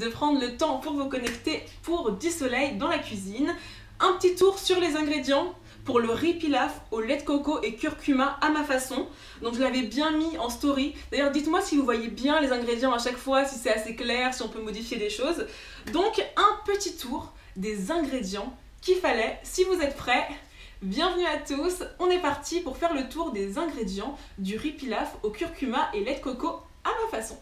de prendre le temps pour vous connecter pour du soleil dans la cuisine. Un petit tour sur les ingrédients pour le riz pilaf au lait de coco et curcuma à ma façon. Donc je l'avais bien mis en story. D'ailleurs dites-moi si vous voyez bien les ingrédients à chaque fois, si c'est assez clair, si on peut modifier des choses. Donc un petit tour des ingrédients qu'il fallait. Si vous êtes prêts, bienvenue à tous. On est parti pour faire le tour des ingrédients du riz pilaf au curcuma et lait de coco à ma façon.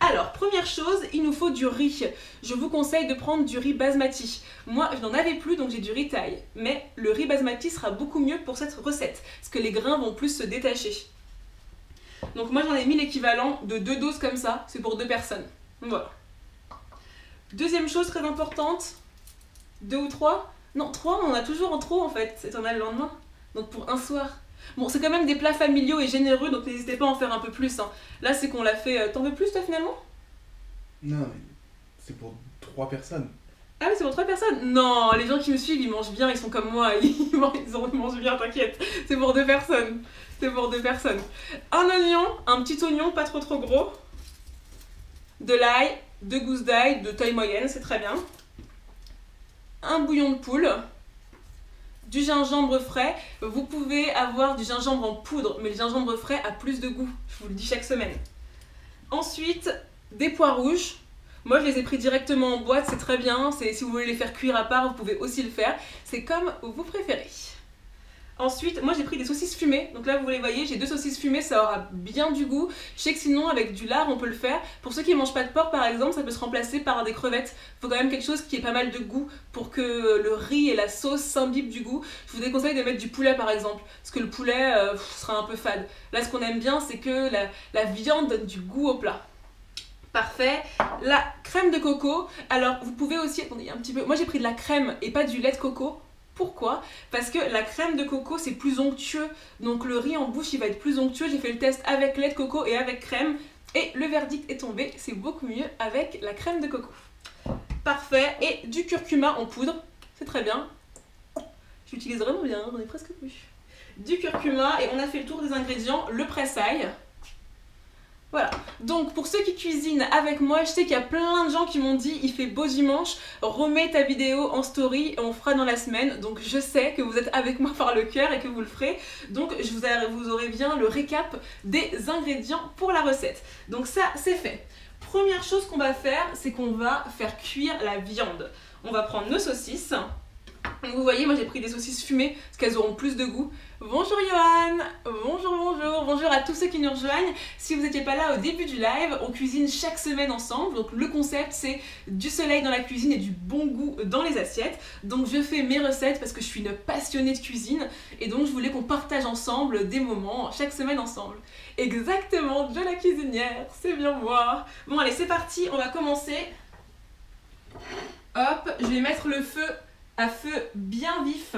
Alors, première chose, il nous faut du riz. Je vous conseille de prendre du riz basmati. Moi, je n'en avais plus, donc j'ai du riz taille. Mais le riz basmati sera beaucoup mieux pour cette recette, parce que les grains vont plus se détacher. Donc moi, j'en ai mis l'équivalent de deux doses comme ça, c'est pour deux personnes. Voilà. Deuxième chose très importante, deux ou trois Non, trois, on en a toujours en trop en fait, et on a le lendemain. Donc pour un soir. Bon, c'est quand même des plats familiaux et généreux, donc n'hésitez pas à en faire un peu plus. hein. Là, c'est qu'on l'a fait. euh, T'en veux plus toi finalement? Non, mais c'est pour trois personnes. Ah oui, c'est pour trois personnes? Non, les gens qui me suivent, ils mangent bien, ils sont comme moi, ils mangent bien, t'inquiète. C'est pour deux personnes. C'est pour deux personnes. Un oignon, un petit oignon, pas trop trop gros. De l'ail, deux gousses d'ail de taille moyenne, c'est très bien. Un bouillon de poule. Du gingembre frais. Vous pouvez avoir du gingembre en poudre, mais le gingembre frais a plus de goût. Je vous le dis chaque semaine. Ensuite, des pois rouges. Moi, je les ai pris directement en boîte, c'est très bien. Si vous voulez les faire cuire à part, vous pouvez aussi le faire. C'est comme vous préférez. Ensuite, moi j'ai pris des saucisses fumées. Donc là, vous les voyez, j'ai deux saucisses fumées, ça aura bien du goût. Je sais que sinon, avec du lard, on peut le faire. Pour ceux qui ne mangent pas de porc, par exemple, ça peut se remplacer par des crevettes. Il faut quand même quelque chose qui ait pas mal de goût pour que le riz et la sauce s'imbibent du goût. Je vous déconseille de mettre du poulet, par exemple, parce que le poulet euh, sera un peu fade. Là, ce qu'on aime bien, c'est que la, la viande donne du goût au plat. Parfait. La crème de coco. Alors, vous pouvez aussi. Attendez, un petit peu. Moi, j'ai pris de la crème et pas du lait de coco. Pourquoi? Parce que la crème de coco, c'est plus onctueux. Donc, le riz en bouche, il va être plus onctueux. J'ai fait le test avec lait de coco et avec crème. Et le verdict est tombé. C'est beaucoup mieux avec la crème de coco. Parfait. Et du curcuma en poudre. C'est très bien. J'utilise vraiment bien. J'en ai presque plus. Du curcuma. Et on a fait le tour des ingrédients. Le pressail. Voilà. Donc pour ceux qui cuisinent avec moi, je sais qu'il y a plein de gens qui m'ont dit il fait beau dimanche, remets ta vidéo en story et on fera dans la semaine. Donc je sais que vous êtes avec moi par le cœur et que vous le ferez. Donc je vous, vous aurez bien le récap des ingrédients pour la recette. Donc ça c'est fait. Première chose qu'on va faire, c'est qu'on va faire cuire la viande. On va prendre nos saucisses. Vous voyez, moi j'ai pris des saucisses fumées parce qu'elles auront plus de goût. Bonjour Johan, bonjour, bonjour, bonjour à tous ceux qui nous rejoignent. Si vous n'étiez pas là au début du live, on cuisine chaque semaine ensemble. Donc le concept c'est du soleil dans la cuisine et du bon goût dans les assiettes. Donc je fais mes recettes parce que je suis une passionnée de cuisine et donc je voulais qu'on partage ensemble des moments chaque semaine ensemble. Exactement, de la cuisinière, c'est bien moi. Bon allez c'est parti, on va commencer. Hop, je vais mettre le feu à feu bien vif.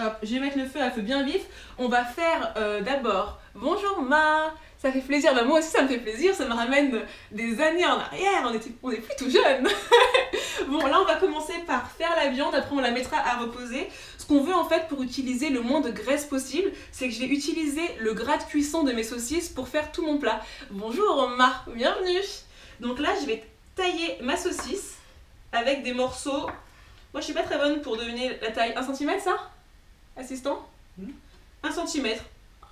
Hop, je vais mettre le feu à feu bien vif. On va faire euh, d'abord bonjour Ma. Ça fait plaisir, bah, moi aussi ça me fait plaisir, ça me ramène des années en arrière, on était, on est plus tout jeune. bon là on va commencer par faire la viande, après on la mettra à reposer. Ce qu'on veut en fait pour utiliser le moins de graisse possible, c'est que je vais utiliser le gras de cuisson de mes saucisses pour faire tout mon plat. Bonjour Ma, bienvenue. Donc là je vais tailler ma saucisse avec des morceaux. Moi je suis pas très bonne pour deviner la taille. 1 cm ça? Assistant? Hmm? 1 cm.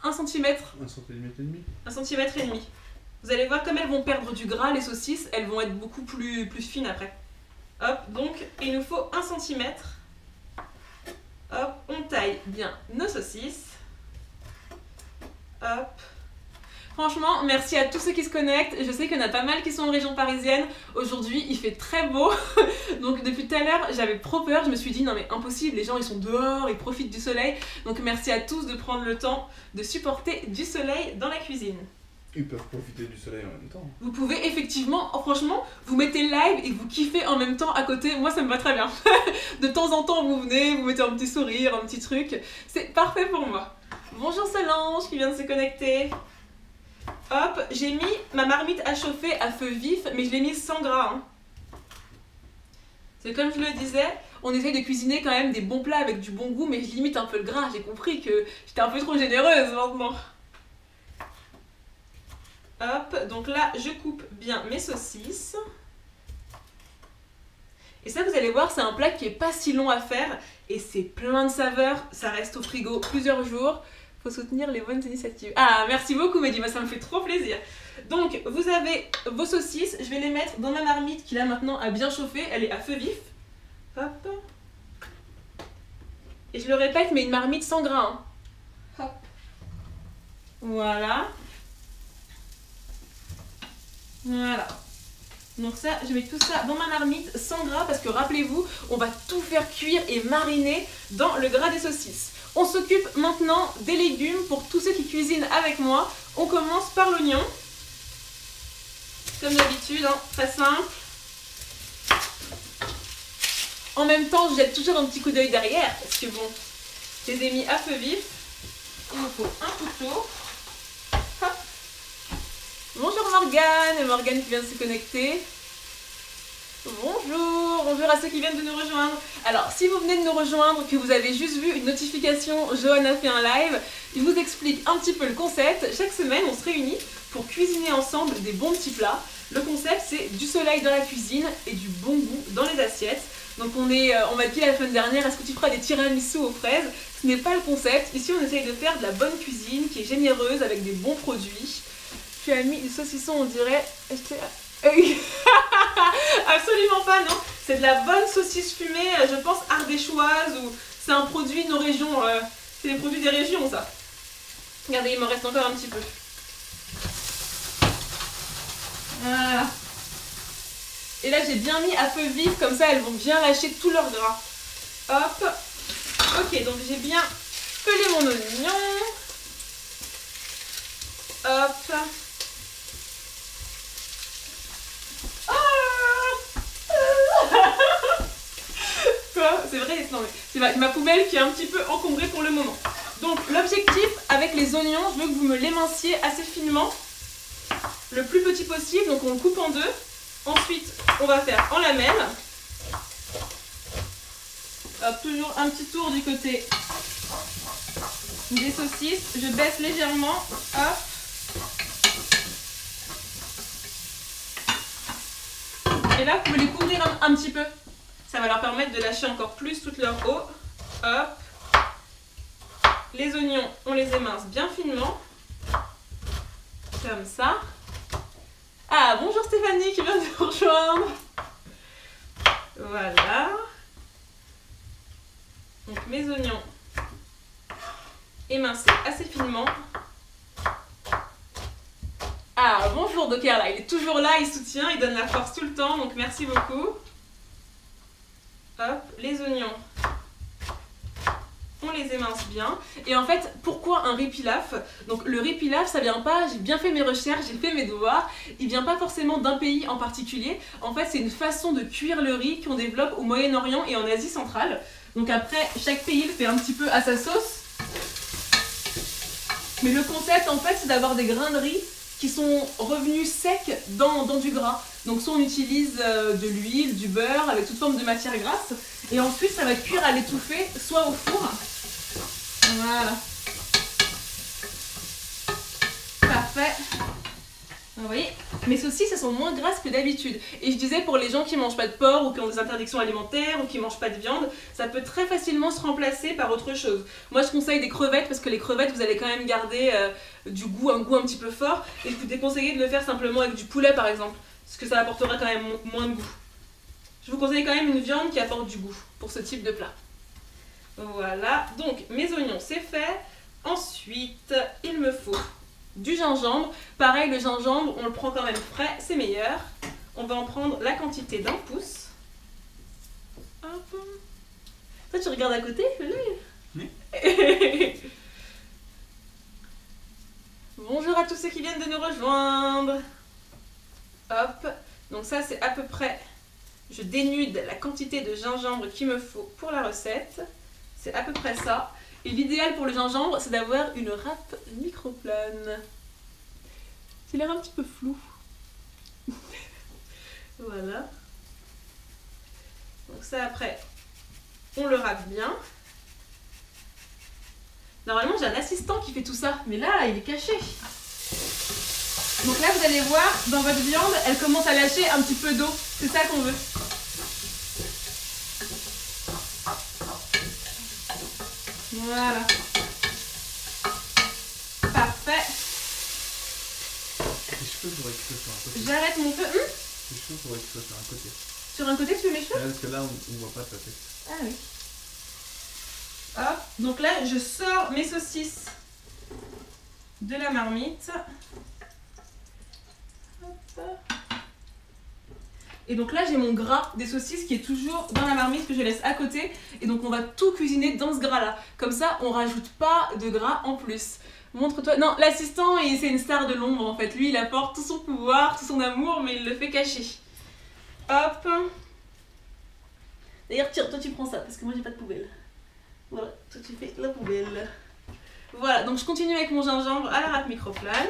1 cm, Un centimètre et demi. 1 cm et demi. Vous allez voir comme elles vont perdre du gras les saucisses, elles vont être beaucoup plus, plus fines après. Hop, donc il nous faut 1 cm. Hop, on taille bien nos saucisses. Hop. Franchement, merci à tous ceux qui se connectent. Je sais qu'il y en a pas mal qui sont en région parisienne. Aujourd'hui, il fait très beau. Donc depuis tout à l'heure, j'avais trop peur. Je me suis dit non mais impossible, les gens ils sont dehors, ils profitent du soleil. Donc merci à tous de prendre le temps de supporter du soleil dans la cuisine. Ils peuvent profiter du soleil en même temps. Vous pouvez effectivement, oh, franchement, vous mettez live et vous kiffez en même temps à côté. Moi, ça me va très bien. de temps en temps, vous venez, vous mettez un petit sourire, un petit truc. C'est parfait pour moi. Bonjour Solange qui vient de se connecter. Hop, j'ai mis ma marmite à chauffer à feu vif, mais je l'ai mise sans gras. hein. C'est comme je le disais, on essaye de cuisiner quand même des bons plats avec du bon goût, mais je limite un peu le gras. J'ai compris que j'étais un peu trop généreuse maintenant. Hop, donc là, je coupe bien mes saucisses. Et ça, vous allez voir, c'est un plat qui est pas si long à faire et c'est plein de saveurs. Ça reste au frigo plusieurs jours. Soutenir les bonnes initiatives. Ah, merci beaucoup, Mehdi, ça me fait trop plaisir. Donc, vous avez vos saucisses. Je vais les mettre dans ma marmite qui là maintenant a bien chauffé. Elle est à feu vif. Hop. Et je le répète, mais une marmite sans grain. hein. Hop. Voilà. Voilà. Donc ça, je mets tout ça dans ma marmite sans gras parce que rappelez-vous, on va tout faire cuire et mariner dans le gras des saucisses. On s'occupe maintenant des légumes pour tous ceux qui cuisinent avec moi. On commence par l'oignon. Comme d'habitude, hein, très simple. En même temps, je jette toujours un petit coup d'œil derrière parce que bon, je les ai mis à feu vif. Il me faut un couteau. Hop. Bonjour Morgane, Morgane qui vient de se connecter. Bonjour, bonjour à ceux qui viennent de nous rejoindre. Alors, si vous venez de nous rejoindre, que vous avez juste vu une notification, Johan a fait un live, il vous explique un petit peu le concept. Chaque semaine, on se réunit pour cuisiner ensemble des bons petits plats. Le concept, c'est du soleil dans la cuisine et du bon goût dans les assiettes. Donc on est, euh, on m'a dit la semaine dernière, est-ce que tu feras des tiramisu aux fraises? Ce n'est pas le concept. Ici, on essaye de faire de la bonne cuisine qui est généreuse avec des bons produits. Tu as mis du saucisson, on dirait. Absolument pas, non. C'est de la bonne saucisse fumée, euh, je pense ardéchoise ou c'est un produit de nos régions. euh, c'est des produits des régions, ça. Regardez, il me reste encore un petit peu. Voilà. Et là, j'ai bien mis à feu vif, comme ça, elles vont bien lâcher tout leur gras. Hop. Ok, donc j'ai bien pelé mon oignon. Hop. C'est vrai, c'est ma, ma poubelle qui est un petit peu encombrée pour le moment. Donc l'objectif avec les oignons, je veux que vous me l'éminciez assez finement, le plus petit possible. Donc on le coupe en deux. Ensuite, on va faire en lamelles. Hop, toujours un petit tour du côté des saucisses. Je baisse légèrement. Et là, vous pouvez les couvrir un petit peu. Ça va leur permettre de lâcher encore plus toute leur eau. Hop. Les oignons, on les émince bien finement. Comme ça. Ah, bonjour Stéphanie qui vient de nous rejoindre. Voilà. Donc mes oignons émincés assez finement. Ah, bonjour Docker, là, il est toujours là, il soutient, il donne la force tout le temps, donc merci beaucoup. Hop, les oignons, on les émince bien. Et en fait, pourquoi un riz pilaf Donc le riz pilaf, ça vient pas, j'ai bien fait mes recherches, j'ai fait mes devoirs, il vient pas forcément d'un pays en particulier. En fait, c'est une façon de cuire le riz qu'on développe au Moyen-Orient et en Asie centrale. Donc après, chaque pays le fait un petit peu à sa sauce. Mais le concept, en fait, c'est d'avoir des grains de riz qui sont revenus secs dans, dans du gras. Donc soit on utilise euh, de l'huile, du beurre, avec toute forme de matière grasse. Et ensuite, ça va cuire à l'étouffer, soit au four. Voilà. Parfait. Vous voyez, mes saucisses, elles sont moins grasses que d'habitude. Et je disais, pour les gens qui mangent pas de porc ou qui ont des interdictions alimentaires ou qui mangent pas de viande, ça peut très facilement se remplacer par autre chose. Moi, je conseille des crevettes parce que les crevettes, vous allez quand même garder euh, du goût, un goût un petit peu fort. Et je vous déconseille de le faire simplement avec du poulet, par exemple, parce que ça apportera quand même mo- moins de goût. Je vous conseille quand même une viande qui apporte du goût pour ce type de plat. Voilà, donc mes oignons, c'est fait. Ensuite, il me faut du gingembre. Pareil, le gingembre, on le prend quand même frais, c'est meilleur. On va en prendre la quantité d'un pouce. Hop. Toi, tu regardes à côté. Oui. Bonjour à tous ceux qui viennent de nous rejoindre. Hop. Donc ça, c'est à peu près... Je dénude la quantité de gingembre qu'il me faut pour la recette. C'est à peu près ça. Et l'idéal pour le gingembre, c'est d'avoir une râpe microplane. C'est l'air un petit peu flou. voilà. Donc ça après, on le râpe bien. Normalement j'ai un assistant qui fait tout ça, mais là il est caché. Donc là, vous allez voir, dans votre viande, elle commence à lâcher un petit peu d'eau. C'est ça qu'on veut. Voilà. Parfait. Les cheveux, que sur un côté. J'arrête mon feu. Hum Les cheveux, que sur un côté. Sur un côté, tu veux mes cheveux Ouais, parce que là, on, on voit pas ta tête. Ah oui. Hop, donc là, je sors mes saucisses de la marmite. Et donc là, j'ai mon gras des saucisses qui est toujours dans la marmite que je laisse à côté. Et donc, on va tout cuisiner dans ce gras-là. Comme ça, on rajoute pas de gras en plus. Montre-toi. Non, l'assistant, c'est une star de l'ombre en fait. Lui, il apporte tout son pouvoir, tout son amour, mais il le fait cacher. Hop. D'ailleurs, tiens, toi tu prends ça parce que moi j'ai pas de poubelle. Voilà, toi tu fais la poubelle. Voilà, donc je continue avec mon gingembre à la râpe microflane.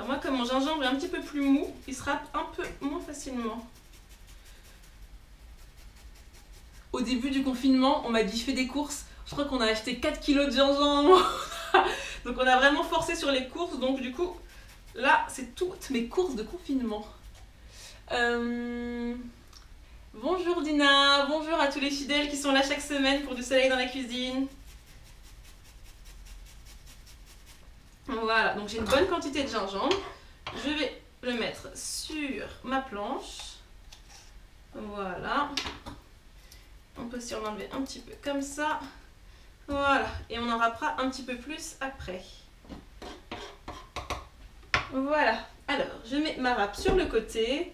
Alors moi, comme mon gingembre est un petit peu plus mou, il se râpe un peu moins facilement. Au début du confinement, on m'a dit des courses. Je crois qu'on a acheté 4 kilos de gingembre. donc on a vraiment forcé sur les courses. Donc du coup, là, c'est toutes mes courses de confinement. Euh, Bonjour Dina, bonjour à tous les fidèles qui sont là chaque semaine pour du soleil dans la cuisine. Voilà, donc j'ai une bonne quantité de gingembre. Je vais le mettre sur ma planche. Voilà. On peut en enlever un petit peu comme ça. Voilà, et on en râpera un petit peu plus après. Voilà, alors je mets ma râpe sur le côté.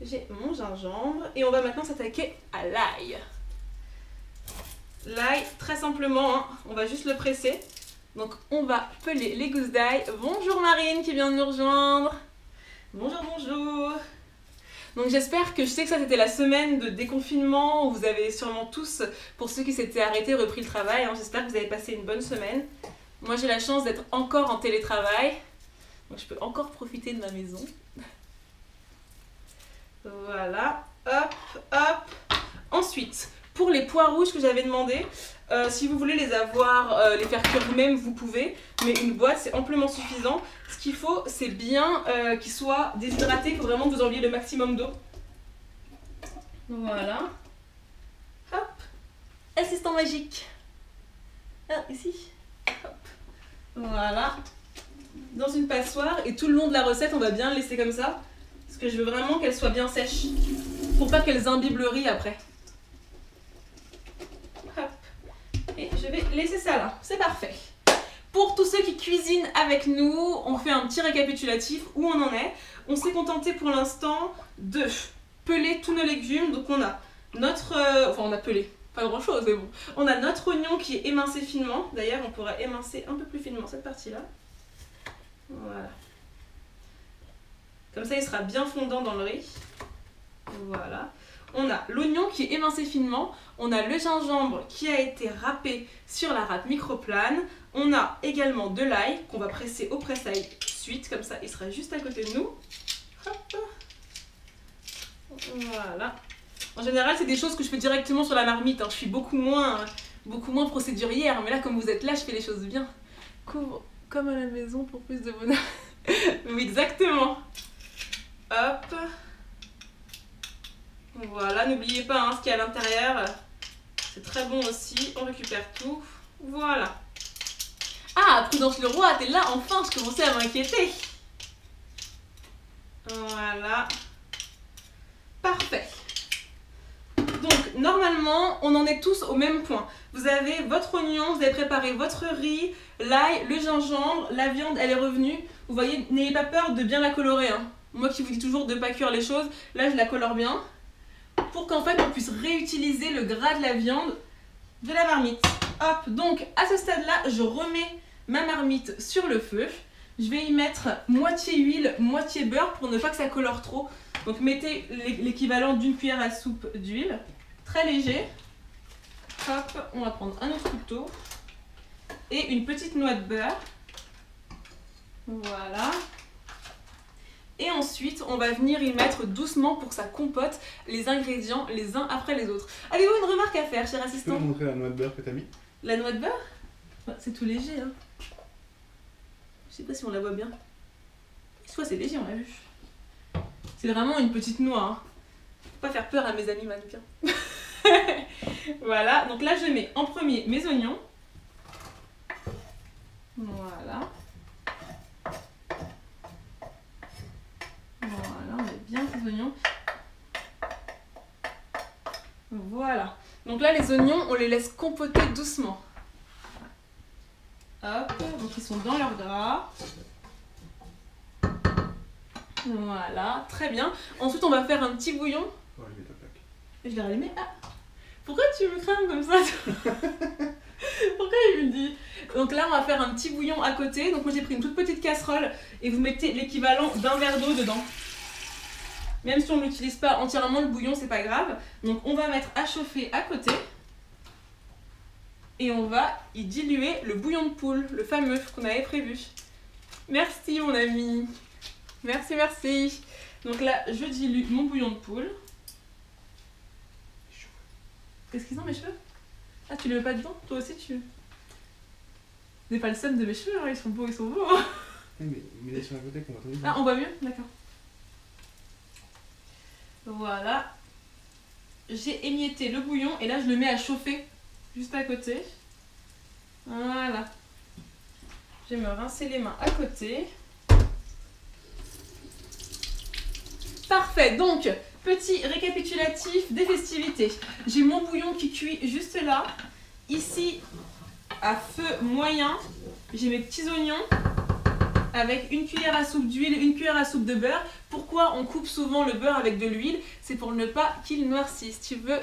J'ai mon gingembre et on va maintenant s'attaquer à l'ail. L'ail, très simplement, hein, on va juste le presser. Donc on va peler les gousses d'ail. Bonjour Marine qui vient de nous rejoindre. Bonjour, bonjour. Donc j'espère que je sais que ça c'était la semaine de déconfinement où vous avez sûrement tous, pour ceux qui s'étaient arrêtés, repris le travail. hein. J'espère que vous avez passé une bonne semaine. Moi j'ai la chance d'être encore en télétravail. Donc je peux encore profiter de ma maison. Voilà, hop, hop. Ensuite, pour les pois rouges que j'avais demandé, euh, si vous voulez les avoir, euh, les faire cuire vous-même, vous pouvez. Mais une boîte, c'est amplement suffisant. Ce qu'il faut, c'est bien euh, qu'ils soient déshydratés. Il faut vraiment que vous enleviez le maximum d'eau. Voilà. Hop. Assistant magique. Ah, ici. Hop. Voilà. Dans une passoire. Et tout le long de la recette, on va bien le laisser comme ça. Parce que je veux vraiment qu'elles soient bien sèches. Pour pas qu'elles imbibent riz après. Hop. Et je vais laisser ça là. C'est parfait. Pour tous ceux qui cuisinent avec nous, on fait un petit récapitulatif où on en est. On s'est contenté pour l'instant de peler tous nos légumes. Donc on a notre... euh, enfin on a pelé, pas grand chose mais bon. On a notre oignon qui est émincé finement. D'ailleurs on pourrait émincer un peu plus finement cette partie-là. Voilà. Comme ça il sera bien fondant dans le riz. Voilà. On a l'oignon qui est émincé finement. On a le gingembre qui a été râpé sur la râpe microplane. On a également de l'ail qu'on va presser au presse-ail suite, comme ça il sera juste à côté de nous. Hop. Voilà. En général, c'est des choses que je fais directement sur la marmite. hein. Je suis beaucoup moins, procédurière, mais là, comme vous êtes là, je fais les choses bien. Couvre comme à la maison pour plus de bonheur. oui, exactement. Hop. Voilà, n'oubliez pas hein, ce qu'il y a à l'intérieur. C'est très bon aussi. On récupère tout. Voilà. Ah, Prudence le roi, t'es là, enfin, je commençais à m'inquiéter. Voilà. Parfait. Donc, normalement, on en est tous au même point. Vous avez votre oignon, vous avez préparé votre riz, l'ail, le gingembre, la viande, elle est revenue. Vous voyez, n'ayez pas peur de bien la colorer. hein. Moi qui vous dis toujours de pas cuire les choses, là, je la colore bien. Pour qu'en fait, on puisse réutiliser le gras de la viande de la marmite. Hop, donc à ce stade-là, je remets ma marmite sur le feu. Je vais y mettre moitié huile, moitié beurre pour ne pas que ça colore trop. Donc mettez l'é- l'équivalent d'une cuillère à soupe d'huile, très léger. Hop, on va prendre un autre couteau et une petite noix de beurre. Voilà. Et ensuite, on va venir y mettre doucement pour que ça compote les ingrédients les uns après les autres. Avez-vous une remarque à faire, cher Tu peux assistant montrer la noix de beurre que t'as mis? La noix de beurre? Bah, C'est tout léger, hein. Je sais pas si on la voit bien. Soit c'est léger, on l'a vu. C'est vraiment une petite noix. Hein. Faut pas faire peur à mes amis mannequins. voilà, donc là je mets en premier mes oignons. Voilà, on met Voilà. Donc là, les oignons, on les laisse compoter doucement. Hop, donc ils sont dans leur gras. Voilà, très bien. Ensuite, on va faire un petit bouillon. Ta plaque. Je l'ai rallumé. Ah Pourquoi tu me crains comme ça Pourquoi il me dit? Donc là, on va faire un petit bouillon à côté. Donc moi, j'ai pris une toute petite casserole et vous mettez l'équivalent d'un verre d'eau dedans. Même si on ne l'utilise pas entièrement, le bouillon, c'est pas grave. Donc on va mettre à chauffer à côté. Et on va y diluer le bouillon de poule, le fameux qu'on avait prévu. Merci mon ami. Merci, merci. Donc là, je dilue mon bouillon de poule. Qu'est-ce qu'ils ont mes cheveux? Ah, tu le mets pas dedans? Toi aussi, tu. N'est pas le seum de mes cheveux, hein, ils sont beaux, ils sont beaux. mais mets les sur la côté qu'on va trouver. Ah, on voit mieux? D'accord. Voilà. J'ai émietté le bouillon et là je le mets à chauffer juste à côté. Voilà. Je vais me rincer les mains à côté. Parfait, donc petit récapitulatif des festivités. J'ai mon bouillon qui cuit juste là. Ici, à feu moyen, j'ai mes petits oignons avec une cuillère à soupe d'huile, une cuillère à soupe de beurre. Pourquoi on coupe souvent le beurre avec de l'huile? C'est pour ne pas qu'il noircisse. Tu veux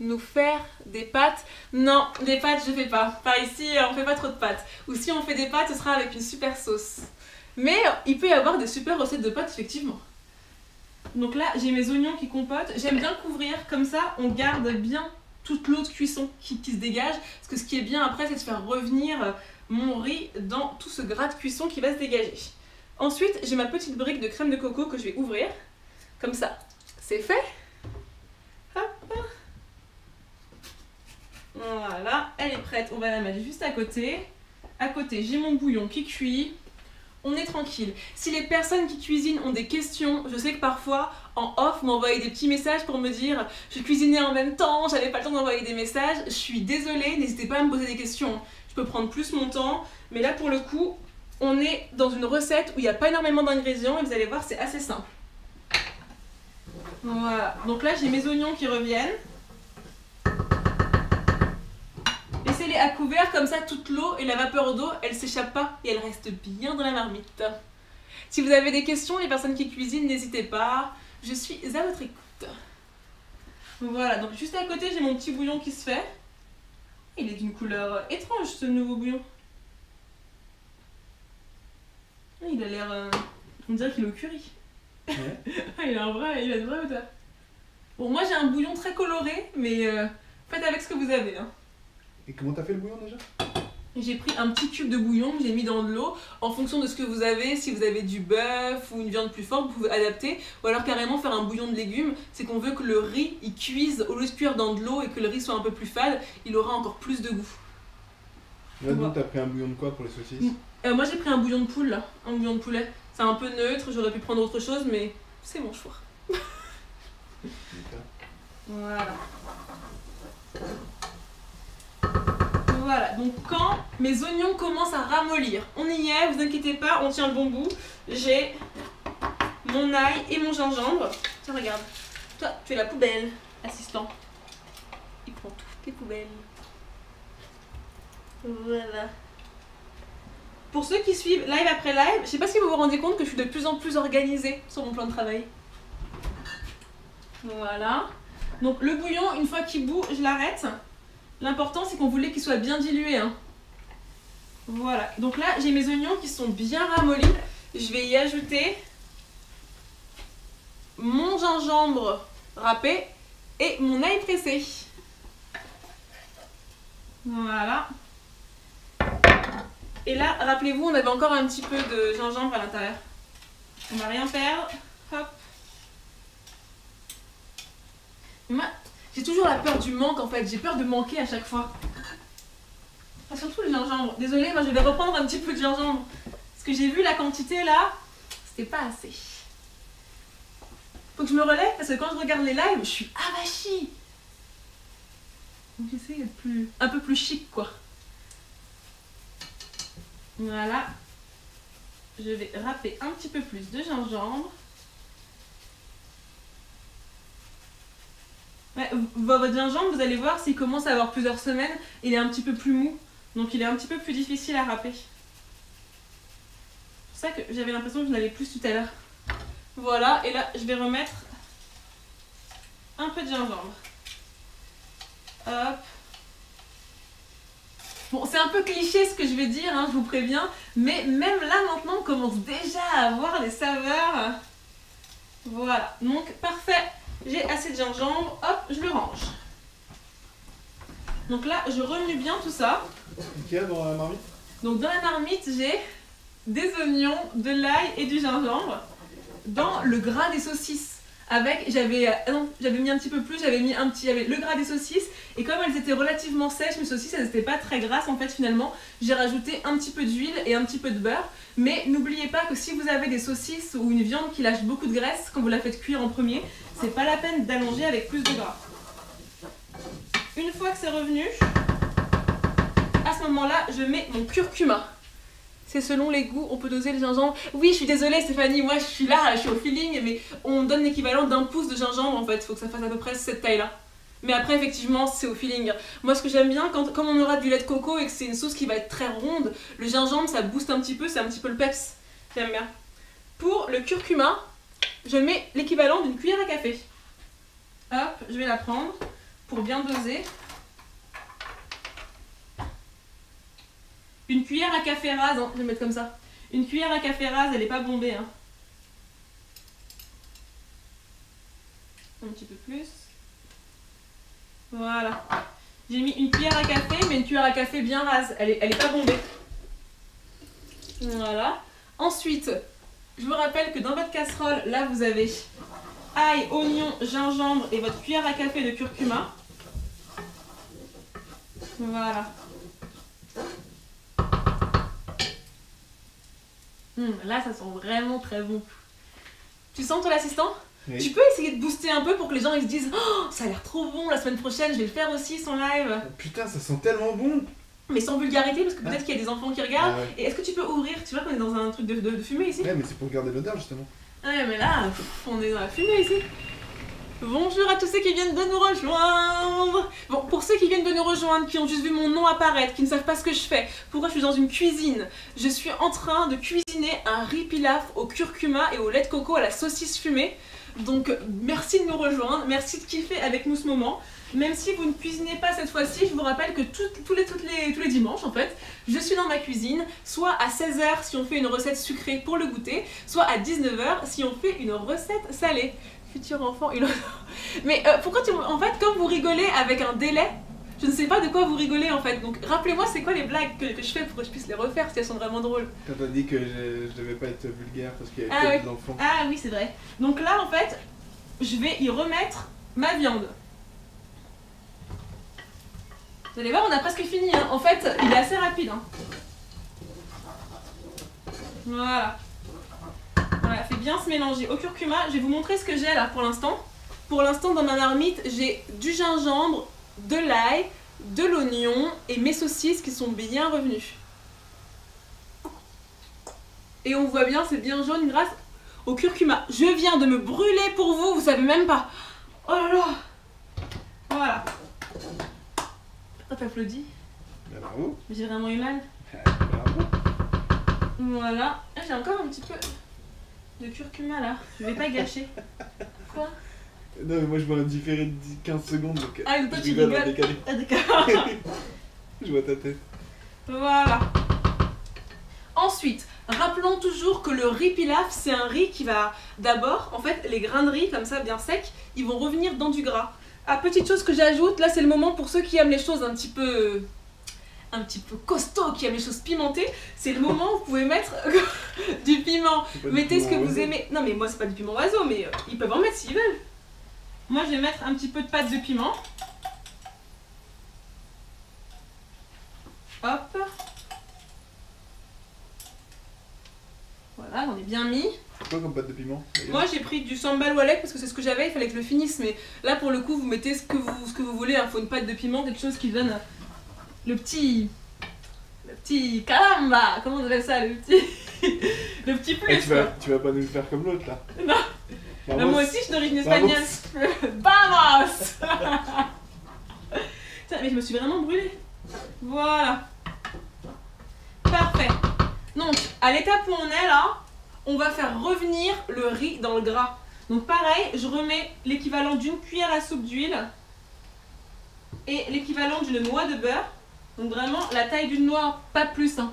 nous faire des pâtes? Non, des pâtes je fais pas. Par ici, on fait pas trop de pâtes. Ou si on fait des pâtes, ce sera avec une super sauce. Mais il peut y avoir des super recettes de pâtes effectivement. Donc là, j'ai mes oignons qui compotent. J'aime bien couvrir, comme ça, on garde bien toute l'eau de cuisson qui, qui se dégage. Parce que ce qui est bien après, c'est de faire revenir euh, mon riz dans tout ce gras de cuisson qui va se dégager. Ensuite, j'ai ma petite brique de crème de coco que je vais ouvrir. Comme ça, c'est fait. Hop. Voilà, elle est prête. On va la mettre juste à côté. À côté, j'ai mon bouillon qui cuit. On est tranquille. Si les personnes qui cuisinent ont des questions, je sais que parfois en off m'envoyer des petits messages pour me dire je cuisinais en même temps, j'avais pas le temps d'envoyer des messages. Je suis désolée, n'hésitez pas à me poser des questions. Je peux prendre plus mon temps, mais là pour le coup, on est dans une recette où il n'y a pas énormément d'ingrédients et vous allez voir, c'est assez simple. Voilà, donc là j'ai mes oignons qui reviennent. À couvert, comme ça toute l'eau et la vapeur d'eau, elle s'échappe pas et elle reste bien dans la marmite. Si vous avez des questions, les personnes qui cuisinent, n'hésitez pas. Je suis à votre écoute. Voilà, donc juste à côté, j'ai mon petit bouillon qui se fait. Il est d'une couleur étrange ce nouveau bouillon. Il a l'air. euh, On dirait qu'il est au curry. Ouais. Ah, il a un vrai, il a une vraie odeur. Bon, moi j'ai un bouillon très coloré, mais euh, faites avec ce que vous avez. Hein. Et comment t'as fait le bouillon déjà? J'ai pris un petit cube de bouillon que j'ai mis dans de l'eau. En fonction de ce que vous avez, si vous avez du bœuf ou une viande plus forte, vous pouvez adapter. Ou alors carrément faire un bouillon de légumes. C'est qu'on veut que le riz il cuise au lieu de cuire dans de l'eau et que le riz soit un peu plus fade. Il aura encore plus de goût. Là, nous, t'as pris un bouillon de quoi pour les saucisses? Euh, moi j'ai pris un bouillon de poule là, un bouillon de poulet. C'est un peu neutre, j'aurais pu prendre autre chose, mais c'est mon choix. Voilà. Voilà, donc quand mes oignons commencent à ramollir, on y est, vous inquiétez pas, on tient le bon bout. J'ai mon ail et mon gingembre. Tiens, regarde. Toi, tu es la poubelle, assistant. Il prend toutes les poubelles. Voilà. Pour ceux qui suivent live après live, je sais pas si vous vous rendez compte que je suis de plus en plus organisée sur mon plan de travail. Voilà. Donc le bouillon, une fois qu'il bout, je l'arrête. L'important c'est qu'on voulait qu'il soit bien dilué. hein. Voilà. Donc là, j'ai mes oignons qui sont bien ramollis. Je vais y ajouter mon gingembre râpé et mon ail pressé. Voilà. Et là, rappelez-vous, on avait encore un petit peu de gingembre à l'intérieur. On va rien perdre. Hop. J'ai toujours la peur du manque en fait. J'ai peur de manquer à chaque fois. Ah, surtout le gingembre. Désolée, moi je vais reprendre un petit peu de gingembre. Parce que j'ai vu la quantité là, c'était pas assez. Faut que je me relève parce que quand je regarde les lives, je suis avachie. Donc j'essaie d'être plus, un peu plus chic quoi. Voilà. Je vais râper un petit peu plus de gingembre. Ouais, votre gingembre, vous allez voir, s'il commence à avoir plusieurs semaines, il est un petit peu plus mou. Donc il est un petit peu plus difficile à râper. C'est pour ça que j'avais l'impression que je n'avais plus tout à l'heure. Voilà, et là je vais remettre un peu de gingembre. Hop. Bon, c'est un peu cliché ce que je vais dire, hein, je vous préviens, mais même là maintenant on commence déjà à avoir les saveurs. Voilà, donc parfait. J'ai assez de gingembre, hop, je le range. Donc là, je remue bien tout ça. Dans la marmite? Donc dans la marmite, j'ai des oignons, de l'ail et du gingembre dans le gras des saucisses. Avec, j'avais euh, non, j'avais mis un petit peu plus, j'avais mis un petit, j'avais le gras des saucisses et comme elles étaient relativement sèches, mes saucisses, elles n'étaient pas très grasses en fait finalement, j'ai rajouté un petit peu d'huile et un petit peu de beurre. Mais n'oubliez pas que si vous avez des saucisses ou une viande qui lâche beaucoup de graisse quand vous la faites cuire en premier, c'est pas la peine d'allonger avec plus de gras. Une fois que c'est revenu, à ce moment-là, je mets mon curcuma. C'est selon les goûts, on peut doser le gingembre. Oui, je suis désolée Stéphanie, moi je suis là, je suis au feeling, mais on donne l'équivalent d'un pouce de gingembre en fait, il faut que ça fasse à peu près cette taille-là. Mais après, effectivement, c'est au feeling. Moi, ce que j'aime bien, quand, comme on aura du lait de coco et que c'est une sauce qui va être très ronde, le gingembre, ça booste un petit peu, c'est un petit peu le peps. J'aime bien. Pour le curcuma, je mets l'équivalent d'une cuillère à café. Hop, je vais la prendre pour bien doser. Une cuillère à café rase, hein, je vais mettre comme ça. Une cuillère à café rase, elle est pas bombée. Hein. Un petit peu plus. Voilà. J'ai mis une cuillère à café, mais une cuillère à café bien rase. Elle est, elle est pas bombée. Voilà. Ensuite, je vous rappelle que dans votre casserole, là vous avez ail, oignon, gingembre et votre cuillère à café de curcuma. Voilà. Hum, là, ça sent vraiment très bon. Tu sens, toi, l'assistant Oui. Tu peux essayer de booster un peu pour que les gens ils se disent Oh, ça a l'air trop bon la semaine prochaine, je vais le faire aussi son live. Oh, Putain, ça sent tellement bon Mais sans vulgarité, parce que peut-être qu'il y a des enfants qui regardent. Ah ouais. Et est-ce que tu peux ouvrir Tu vois qu'on est dans un truc de, de, de fumée ici? Ouais, mais c'est pour garder l'odeur justement. Ouais, mais là, on est dans la fumée ici. Bonjour à tous ceux qui viennent de nous rejoindre. Bon, pour ceux qui viennent de nous rejoindre, qui ont juste vu mon nom apparaître, qui ne savent pas ce que je fais, pourquoi je suis dans une cuisine? Je suis en train de cuisiner un riz pilaf au curcuma et au lait de coco à la saucisse fumée. Donc, merci de nous rejoindre, merci de kiffer avec nous ce moment. Même si vous ne cuisinez pas cette fois-ci, je vous rappelle que tous les dimanches, en fait, je suis dans ma cuisine, soit à 16h si on fait une recette sucrée pour le goûter, soit à 19h si on fait une recette salée. Futur enfant, il Mais euh, pourquoi tu... En fait, comme vous rigolez avec un délai, je ne sais pas de quoi vous rigolez en fait. Donc rappelez-moi c'est quoi les blagues que, que je fais pour que je puisse les refaire si elles sont vraiment drôles. Quand t'as dit que je, je devais pas être vulgaire parce qu'il y avait Ah oui. des enfants. Ah oui, c'est vrai. Donc là, en fait, je vais y remettre ma viande. Vous allez voir, on a presque fini. hein. En fait, il est assez rapide. hein. Voilà. Voilà, fait bien se mélanger. Au curcuma, je vais vous montrer ce que j'ai là pour l'instant. Pour l'instant, dans ma marmite, j'ai du gingembre, de l'ail, de l'oignon et mes saucisses qui sont bien revenues. Et on voit bien, c'est bien jaune grâce au curcuma. Je viens de me brûler pour vous, vous savez même pas. Oh là là Voilà. Pourquoi t'applaudis Bah, bravo. J'ai vraiment eu mal. Bravo. Voilà. Ah, J'ai encore un petit peu de curcuma là. Je vais pas gâcher. Quoi? Non, mais moi je vois un différé de 10 15 secondes donc. Ah, donc toi, je tu rigole en rigoles. décalé. Ah d'accord. Je vois ta tête. Voilà. Ensuite, rappelons toujours que le riz pilaf, c'est un riz qui va d'abord, en fait, les grains de riz comme ça, bien secs, ils vont revenir dans du gras. Ah, petite chose que j'ajoute, là c'est le moment pour ceux qui aiment les choses un petit peu un petit peu costaud, qui aiment les choses pimentées, c'est le moment où vous pouvez mettre du piment. Mettez ce que vous aimez. Non mais moi c'est pas du piment oiseau, mais euh, ils peuvent en mettre s'ils veulent. Moi je vais mettre un petit peu de pâte de piment. Hop. j'en ai bien mis. C'est quoi comme pâte de piment Moi j'ai pris du sambal walek parce que c'est ce que j'avais, il fallait que je le finisse. Mais là pour le coup, vous mettez ce que vous, ce que vous voulez. Il faut une pâte de piment, quelque chose qui donne le petit. Le petit caramba Comment on appelle ça Le petit. le petit Eh, plus tu, vas, tu vas pas nous le faire comme l'autre là Non. Vamos. Bah, moi aussi je suis d'origine Vamos. espagnole. Vamos Tiens, mais je me suis vraiment brûlée. Voilà. Parfait. Donc, à l'étape où on est là, on va faire revenir le riz dans le gras. Donc pareil, je remets l'équivalent d'une cuillère à soupe d'huile et l'équivalent d'une noix de beurre. Donc vraiment la taille d'une noix, pas plus. hein.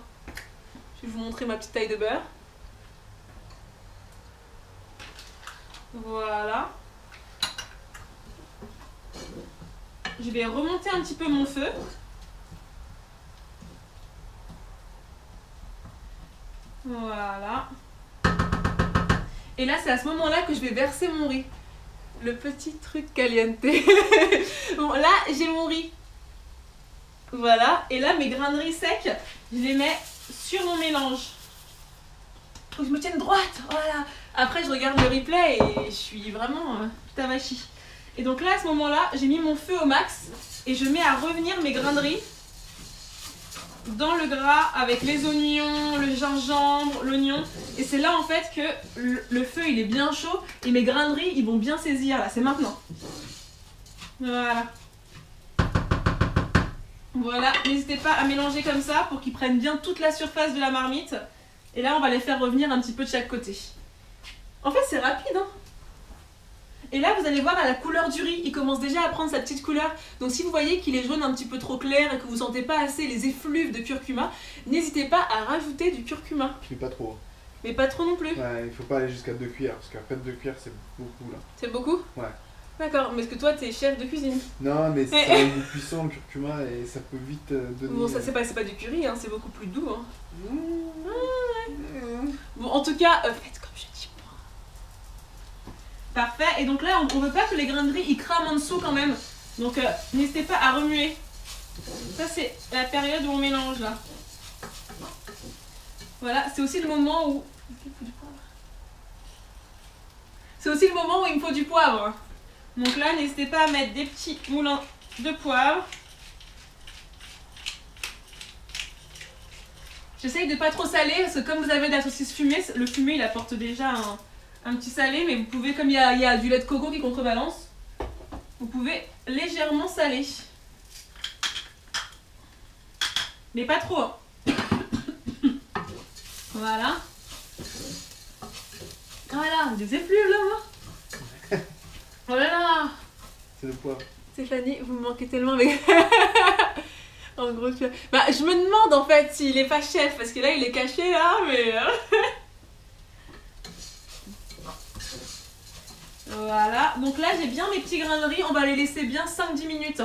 Je vais vous montrer ma petite taille de beurre. Voilà. Je vais remonter un petit peu mon feu. Voilà. Et là, c'est à ce moment-là que je vais verser mon riz. Le petit truc caliente. bon, là, j'ai mon riz. Voilà. Et là, mes grains de secs, je les mets sur mon mélange. Faut que je me tienne droite. Voilà. Après, je regarde le replay et je suis vraiment euh. Et donc là, à ce moment-là, j'ai mis mon feu au max et je mets à revenir mes grains dans le gras avec les oignons, le gingembre, l'oignon. Et c'est là en fait que le, feu il est bien chaud et mes grains de ils vont bien saisir là, c'est maintenant. Voilà. Voilà, n'hésitez pas à mélanger comme ça pour qu'ils prennent bien toute la surface de la marmite. Et là on va les faire revenir un petit peu de chaque côté. En fait c'est rapide hein. Et là, vous allez voir à la couleur du riz, il commence déjà à prendre sa petite couleur. Donc si vous voyez qu'il est jaune un petit peu trop clair et que vous sentez pas assez les effluves de curcuma, n'hésitez pas à rajouter du curcuma. Mets pas trop. Mais pas trop non plus. Ouais, il faut pas aller jusqu'à 2 cuillères parce qu'après 2 cuillères c'est beaucoup là. C'est beaucoup? Ouais. D'accord, mais est-ce que toi t'es chef de cuisine Non, mais Eh, c'est un goût puissant le curcuma et ça peut vite euh, donner. Bon, ça c'est pas, c'est pas du curry, hein, c'est beaucoup plus doux. Hein. Mmh. Bon, en tout cas, euh, faites comme je dis. moi. Parfait, et donc là, on, on veut pas que les grains de riz ils crament en dessous quand même. Donc euh, n'hésitez pas à remuer. Ça, c'est la période où on mélange là. Voilà, c'est aussi le moment où. C'est aussi le moment où il me faut du poivre. Donc là, n'hésitez pas à mettre des petits moulins de poivre. J'essaye de pas trop saler parce que comme vous avez de la saucisse fumée, le fumé il apporte déjà un, petit salé, mais vous pouvez, comme il y a, y a du lait de coco qui contrebalance, vous pouvez légèrement saler. Mais pas trop. hein. voilà. Voilà, des effluves là, moi. Oh là là C'est le poivre. Stéphanie, vous me manquez tellement avec. en gros, tu vois. Bah, je me demande en fait s'il est pas chef, parce que là il est caché là, mais. euh. voilà, donc là j'ai bien mes petits grains de riz, on va les laisser bien 5-10 minutes.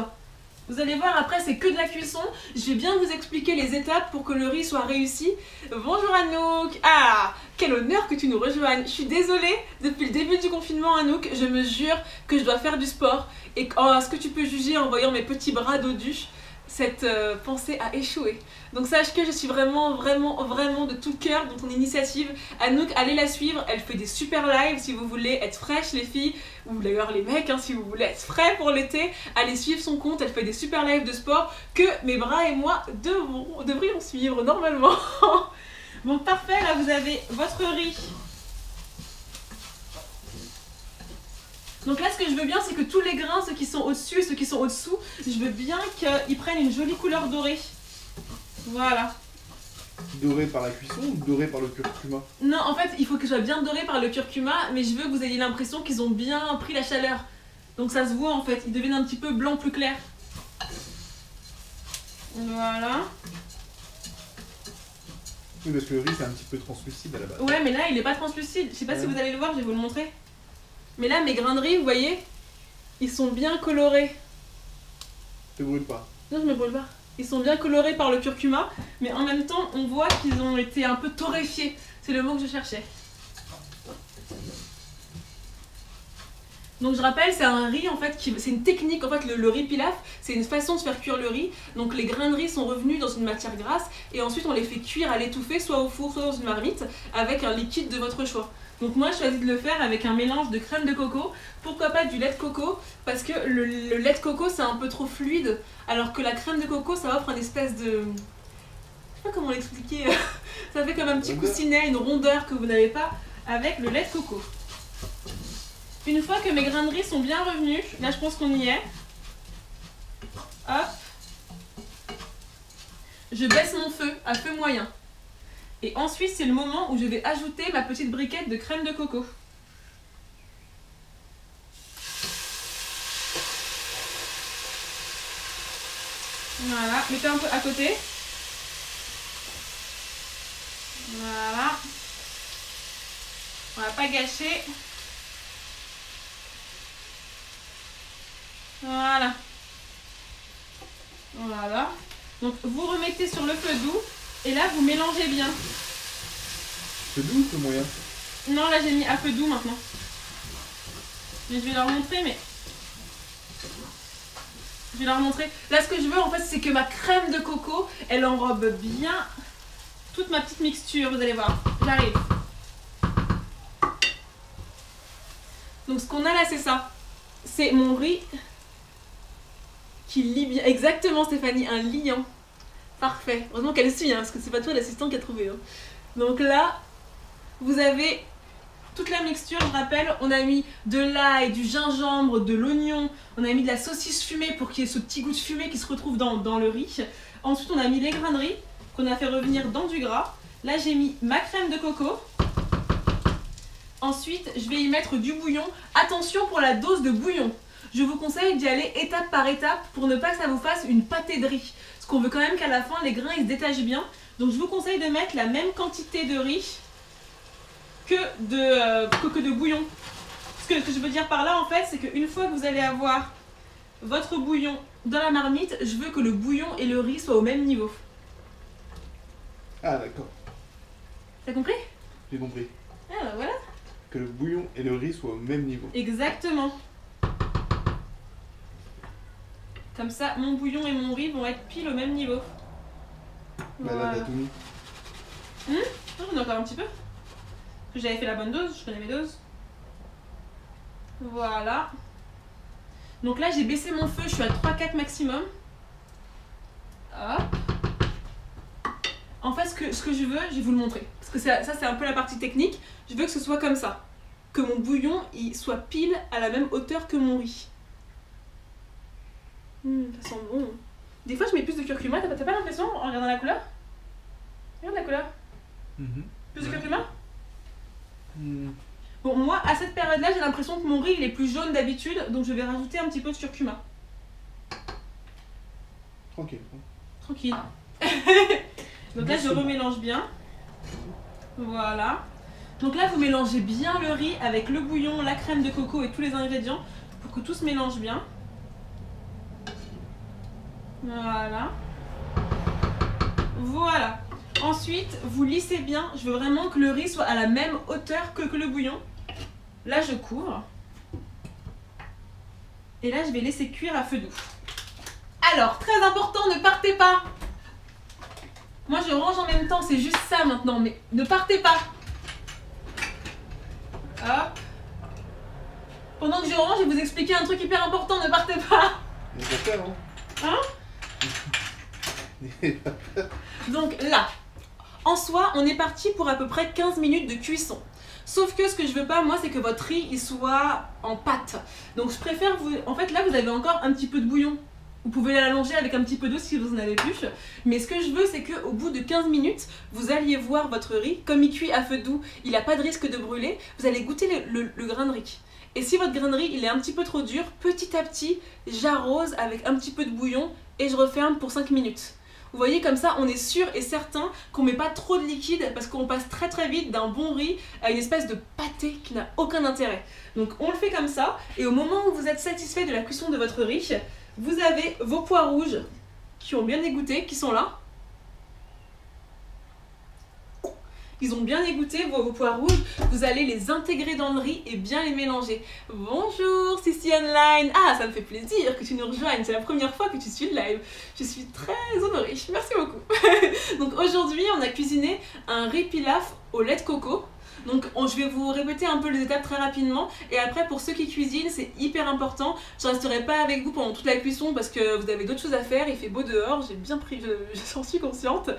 Vous allez voir, après c'est que de la cuisson. Je vais bien vous expliquer les étapes pour que le riz soit réussi. Bonjour Anouk Ah Quel honneur que tu nous rejoignes Je suis désolée, depuis le début du confinement Anouk, je me jure que je dois faire du sport. Et oh, est-ce que tu peux juger en voyant mes petits bras dodus cette euh, pensée a échoué. Donc sache que je suis vraiment, vraiment, vraiment de tout cœur dans ton initiative. Anouk, allez la suivre, elle fait des super lives si vous voulez être fraîche les filles, ou d'ailleurs les mecs, hein, si vous voulez être frais pour l'été, allez suivre son compte, elle fait des super lives de sport que mes bras et moi devrions suivre normalement. bon parfait, là vous avez votre riz. Donc là, ce que je veux bien, c'est que tous les grains, ceux qui sont au-dessus et ceux qui sont au-dessous, je veux bien qu'ils prennent une jolie couleur dorée. Voilà. Doré par la cuisson ou doré par le curcuma? Non, en fait, il faut que ce soit bien doré par le curcuma, mais je veux que vous ayez l'impression qu'ils ont bien pris la chaleur. Donc ça se voit en fait, ils deviennent un petit peu blanc plus clair. Voilà. Oui, parce que le riz c'est un petit peu translucide à la base. Ouais, mais là, il est pas translucide. Je sais pas si vous allez le voir, je vais vous le montrer. Mais là, mes grains de riz, vous voyez, ils sont bien colorés. Te brûle pas. Non, je me brûle pas. Ils sont bien colorés par le curcuma, mais en même temps, on voit qu'ils ont été un peu torréfiés. C'est le mot que je cherchais. Donc je rappelle, c'est un riz en fait, c'est une technique en fait, le, le riz pilaf, c'est une façon de faire cuire le riz. Donc les grains de riz sont revenus dans une matière grasse et ensuite on les fait cuire à l'étouffée, soit au four, soit dans une marmite, avec un liquide de votre choix. Donc moi je choisis de le faire avec un mélange de crème de coco, pourquoi pas du lait de coco, parce que le, le lait de coco c'est un peu trop fluide, alors que la crème de coco ça offre une espèce de... Je sais pas comment l'expliquer, ça fait comme un petit coussinet, une rondeur que vous n'avez pas avec le lait de coco. Une fois que mes grains de riz sont bien revenus, là je pense qu'on y est. Hop. Je baisse mon feu à feu moyen. Et ensuite c'est le moment où je vais ajouter ma petite briquette de crème de coco. Voilà, mettez un peu à côté. Voilà. On va pas gâcher. Voilà. Voilà. Donc vous remettez sur le feu doux et là vous mélangez bien. C'est doux ce moyen. Non, là j'ai mis à feu doux maintenant. Mais je vais leur montrer, mais. Je vais leur montrer. Là, ce que je veux en fait, c'est que ma crème de coco, elle enrobe bien toute ma petite mixture. Vous allez voir. J'arrive. Donc, ce qu'on a là, c'est ça. C'est mon riz qui lie bien. Exactement, Stéphanie, un liant. Parfait. Heureusement qu'elle suit, hein, parce que c'est pas toi l'assistant qui a trouvé. hein. Donc là, vous avez toute la mixture, je rappelle, on a mis de l'ail, du gingembre, de l'oignon, on a mis de la saucisse fumée pour qu'il y ait ce petit goût de fumée qui se retrouve dans, le riz. Ensuite, on a mis les grains de riz qu'on a fait revenir dans du gras. Là, j'ai mis ma crème de coco. Ensuite, je vais y mettre du bouillon. Attention pour la dose de bouillon. Je vous conseille d'y aller étape par étape pour ne pas que ça vous fasse une pâtée de riz. Parce qu'on veut quand même qu'à la fin, les grains ils se détachent bien. Donc, je vous conseille de mettre la même quantité de riz que de, euh, que, que de bouillon. Ce que, ce que je veux dire par là, en fait, c'est qu'une fois que vous allez avoir votre bouillon dans la marmite, je veux que le bouillon et le riz soient au même niveau. Ah d'accord, T'as compris? J'ai compris. Ah bah voilà. Que le bouillon et le riz soient au même niveau. Exactement. Comme ça, mon bouillon et mon riz vont être pile au même niveau. Bah là, Voilà. t'as tout mis. Non, j'en ai encore un petit peu. J'avais fait la bonne dose, je connais mes doses. Voilà. Donc là, j'ai baissé mon feu, je suis à 3-4 maximum. Hop. En fait, ce que, ce que je veux, je vais vous le montrer. Parce que ça, ça c'est un peu la partie technique. Je veux que ce soit comme ça. Que mon bouillon il soit pile à la même hauteur que mon riz. Hum, ça sent bon. Des fois, je mets plus de curcuma. T'as t'as pas l'impression en regardant la couleur? Regarde la couleur. Plus de curcuma? Hmm. Bon, moi, à cette période-là, j'ai l'impression que mon riz, il est plus jaune d'habitude, donc je vais rajouter un petit peu de curcuma. Tranquille. Tranquille. donc là, je remélange bien. Voilà. Donc là, vous mélangez bien le riz avec le bouillon, la crème de coco et tous les ingrédients pour que tout se mélange bien. Voilà. Voilà. Ensuite, vous lissez bien. Je veux vraiment que le riz soit à la même hauteur que, que le bouillon. Là, je couvre. Et là, je vais laisser cuire à feu doux. Alors, très important, ne partez pas. Moi, je range en même temps, c'est juste ça maintenant, mais ne partez pas. Hop. Pendant que je range, je vais vous expliquer un truc hyper important, ne partez pas. Peur, hein Hein? Donc là, en soi, on est parti pour à peu près 15 minutes de cuisson. Sauf que ce que je veux pas, moi, c'est que votre riz, il soit en pâte. Donc je préfère vous... En fait, là, vous avez encore un petit peu de bouillon. Vous pouvez l'allonger avec un petit peu d'eau si vous en avez plus. Mais ce que je veux, c'est qu'au bout de 15 minutes, vous alliez voir votre riz. Comme il cuit à feu doux, il n'a pas de risque de brûler. Vous allez goûter le, le- grain de riz. Et si votre grain de riz, il est un petit peu trop dur, petit à petit, j'arrose avec un petit peu de bouillon et je referme pour 5 minutes. Vous voyez, comme ça, on est sûr et certain qu'on met pas trop de liquide parce qu'on passe très très vite d'un bon riz à une espèce de pâté qui n'a aucun intérêt. Donc on le fait comme ça et au moment où vous êtes satisfait de la cuisson de votre riz, vous avez vos pois rouges qui ont bien égoutté, qui sont là. Ils ont bien égoutté vos, vos pois rouges. Vous allez les intégrer dans le riz et bien les mélanger. Bonjour, Sissi Online. Ah, ça me fait plaisir que tu nous rejoignes. C'est la première fois que tu suis live. Je suis très honorée. Merci beaucoup. Donc aujourd'hui, on a cuisiné un riz pilaf au lait de coco. Donc on- je vais vous répéter un peu les étapes très rapidement et après pour ceux qui cuisinent c'est hyper important. Je resterai pas avec vous pendant toute la cuisson parce que vous avez d'autres choses à faire, il fait beau dehors, j'ai bien pris, je, j'en suis consciente.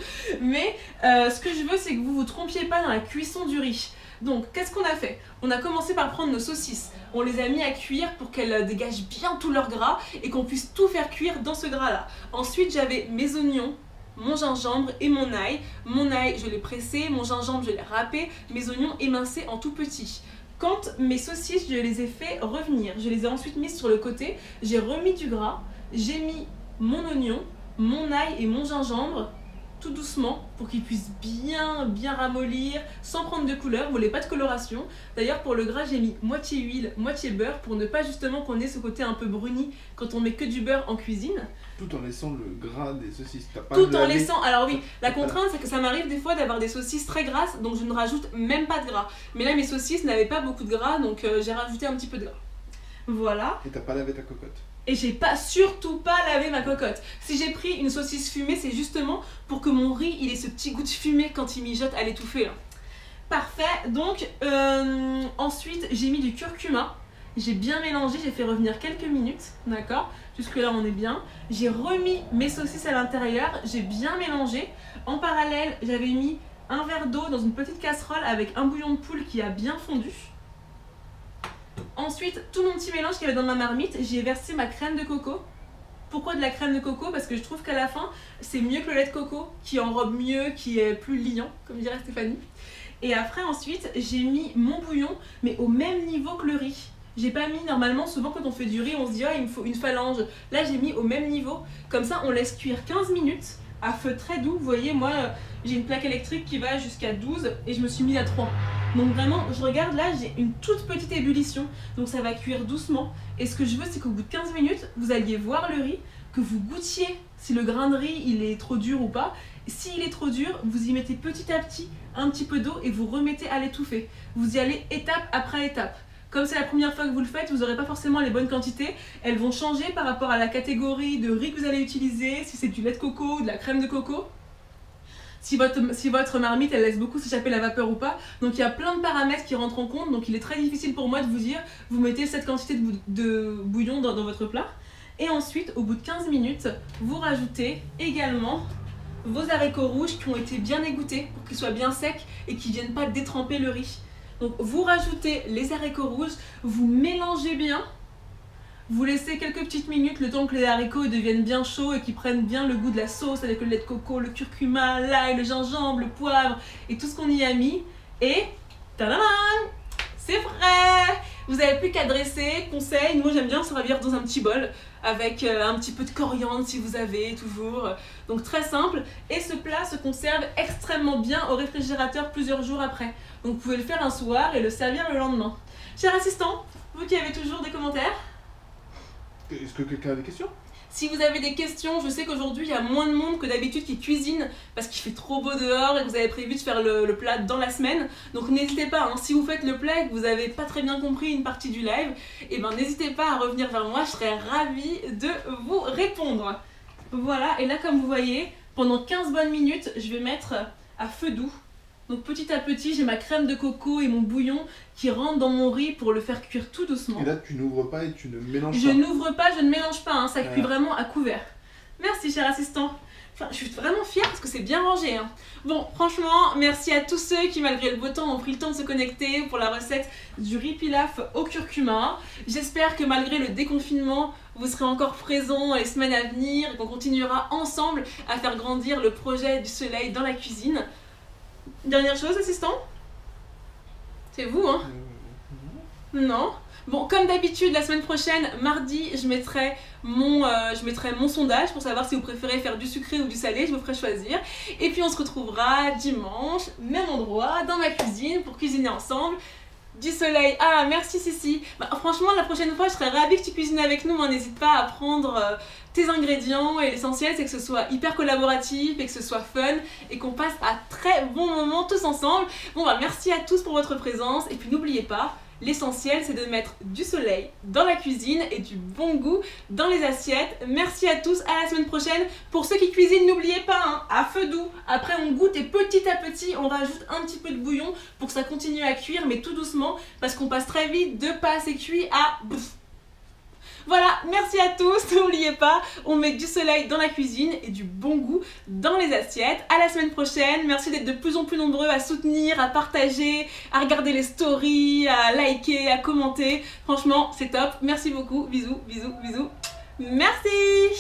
Mais euh, ce que je veux c'est que vous vous trompiez pas dans la cuisson du riz. Donc qu'est-ce qu'on a fait? On a commencé par prendre nos saucisses, on les a mis à cuire pour qu'elles euh, dégagent bien tout leur gras et qu'on puisse tout faire cuire dans ce gras là. Ensuite j'avais mes oignons, mon gingembre et mon ail. Mon ail, je l'ai pressé, mon gingembre, je l'ai râpé, mes oignons émincés en tout petit. Quand mes saucisses, je les ai fait revenir, je les ai ensuite mises sur le côté, j'ai remis du gras, j'ai mis mon oignon, mon ail et mon gingembre tout doucement pour qu'ils puissent bien bien ramollir sans prendre de couleur, vous voulez pas de coloration. D'ailleurs pour le gras j'ai mis moitié huile, moitié beurre pour ne pas justement qu'on ait ce côté un peu bruni quand on met que du beurre en cuisine. Tout en laissant le gras des saucisses. Pas Tout en laissant. Alors oui, la contrainte, c'est que ça m'arrive des fois d'avoir des saucisses très grasses, donc je ne rajoute même pas de gras. Mais là, mes saucisses n'avaient pas beaucoup de gras, donc euh, j'ai rajouté un petit peu de gras. Voilà. Et t'as pas lavé ta cocotte. Et j'ai pas, surtout pas lavé ma cocotte. Si j'ai pris une saucisse fumée, c'est justement pour que mon riz, il ait ce petit goût de fumée quand il mijote à l'étouffer. Parfait. Donc, euh, ensuite, j'ai mis du curcuma. J'ai bien mélangé, j'ai fait revenir quelques minutes, d'accord? Jusque là, on est bien. J'ai remis mes saucisses à l'intérieur, j'ai bien mélangé. En parallèle, j'avais mis un verre d'eau dans une petite casserole avec un bouillon de poule qui a bien fondu. Ensuite, tout mon petit mélange qu'il y avait dans ma marmite, j'y ai versé ma crème de coco. Pourquoi de la crème de coco? Parce que je trouve qu'à la fin, c'est mieux que le lait de coco, qui enrobe mieux, qui est plus liant, comme dirait Stéphanie. Et après, ensuite, j'ai mis mon bouillon, mais au même niveau que le riz. J'ai pas mis, normalement, souvent quand on fait du riz, on se dit, ah, il me faut une phalange. Là, j'ai mis au même niveau. Comme ça, on laisse cuire 15 minutes à feu très doux. Vous voyez, moi, j'ai une plaque électrique qui va jusqu'à 12 et je me suis mis à 3. Donc vraiment, je regarde là, j'ai une toute petite ébullition. Donc ça va cuire doucement. Et ce que je veux, c'est qu'au bout de 15 minutes, vous alliez voir le riz, que vous goûtiez si le grain de riz, il est trop dur ou pas. S'il est trop dur, vous y mettez petit à petit un petit peu d'eau et vous remettez à l'étouffer. Vous y allez étape après étape. Comme c'est la première fois que vous le faites, vous n'aurez pas forcément les bonnes quantités. Elles vont changer par rapport à la catégorie de riz que vous allez utiliser, si c'est du lait de coco ou de la crème de coco. Si votre, si marmite laisse beaucoup s'échapper la vapeur ou pas. Donc il y a plein de paramètres qui rentrent en compte. Donc il est très difficile pour moi de vous dire, vous mettez cette quantité de, bou- de bouillon dans, votre plat. Et ensuite, au bout de 15 minutes, vous rajoutez également vos haricots rouges qui ont été bien égouttés pour qu'ils soient bien secs et qui viennent pas détremper le riz. Donc vous rajoutez les haricots rouges, vous mélangez bien, vous laissez quelques petites minutes le temps que les haricots deviennent bien chauds et qu'ils prennent bien le goût de la sauce avec le lait de coco, le curcuma, l'ail, le gingembre, le poivre et tout ce qu'on y a mis. Et tadam C'est frais. Vous n'avez plus qu'à dresser, conseil, moi j'aime bien servir dans un petit bol avec euh, un petit peu de coriandre si vous avez toujours. Donc très simple. Et ce plat se conserve extrêmement bien au réfrigérateur plusieurs jours après. Donc vous pouvez le faire un soir et le servir le lendemain. Cher assistant, vous qui avez toujours des commentaires, Est-ce que quelqu'un a des questions? Si vous avez des questions, je sais qu'aujourd'hui il y a moins de monde que d'habitude qui cuisine parce qu'il fait trop beau dehors et que vous avez prévu de faire le, plat dans la semaine. Donc n'hésitez pas, hein, si vous faites le plat et que vous avez pas très bien compris une partie du live, et ben n'hésitez pas à revenir vers moi, je serais ravie de vous répondre. Voilà, et là comme vous voyez, pendant 15 bonnes minutes, je vais mettre à feu doux. Donc petit à petit, j'ai ma crème de coco et mon bouillon qui rentrent dans mon riz pour le faire cuire tout doucement. Et là, tu n'ouvres pas et tu ne mélanges Je pas. n'ouvre pas, je ne mélange pas, hein, ça cuit vraiment à couvert. Merci cher assistant. Enfin, je suis vraiment fière parce que c'est bien rangé. hein. Bon, franchement, merci à tous ceux qui, malgré le beau temps, ont pris le temps de se connecter pour la recette du riz pilaf au curcuma. J'espère que malgré le déconfinement, vous serez encore présents les semaines à venir et qu'on continuera ensemble à faire grandir le projet du soleil dans la cuisine. Dernière chose, assistant? C'est vous, hein? Non? Bon, comme d'habitude, la semaine prochaine, mardi, je mettrai, mon, euh, je mettrai mon sondage pour savoir si vous préférez faire du sucré ou du salé. Je vous ferai choisir. Et puis, on se retrouvera dimanche, même endroit, dans ma cuisine, pour cuisiner ensemble. Du soleil. Ah, merci Cici. Bah, franchement, la prochaine fois, je serais ravie que tu cuisines avec nous. N'hésite pas à prendre euh, tes ingrédients. Et l'essentiel, c'est que ce soit hyper collaboratif et que ce soit fun et qu'on passe à très bons moments tous ensemble. Bon, bah, merci à tous pour votre présence. Et puis, n'oubliez pas, L'essentiel, c'est de mettre du soleil dans la cuisine et du bon goût dans les assiettes. Merci à tous, à la semaine prochaine. Pour ceux qui cuisinent, n'oubliez pas, hein, à feu doux. Après, on goûte et petit à petit, on rajoute un petit peu de bouillon pour que ça continue à cuire, mais tout doucement, parce qu'on passe très vite de pas assez cuit à bouffe. Voilà, merci à tous. N'oubliez pas, on met du soleil dans la cuisine et du bon goût dans les assiettes. À la semaine prochaine. Merci d'être de plus en plus nombreux à soutenir, à partager, à regarder les stories, à liker, à commenter. Franchement, c'est top. Merci beaucoup. Bisous, bisous, bisous. Merci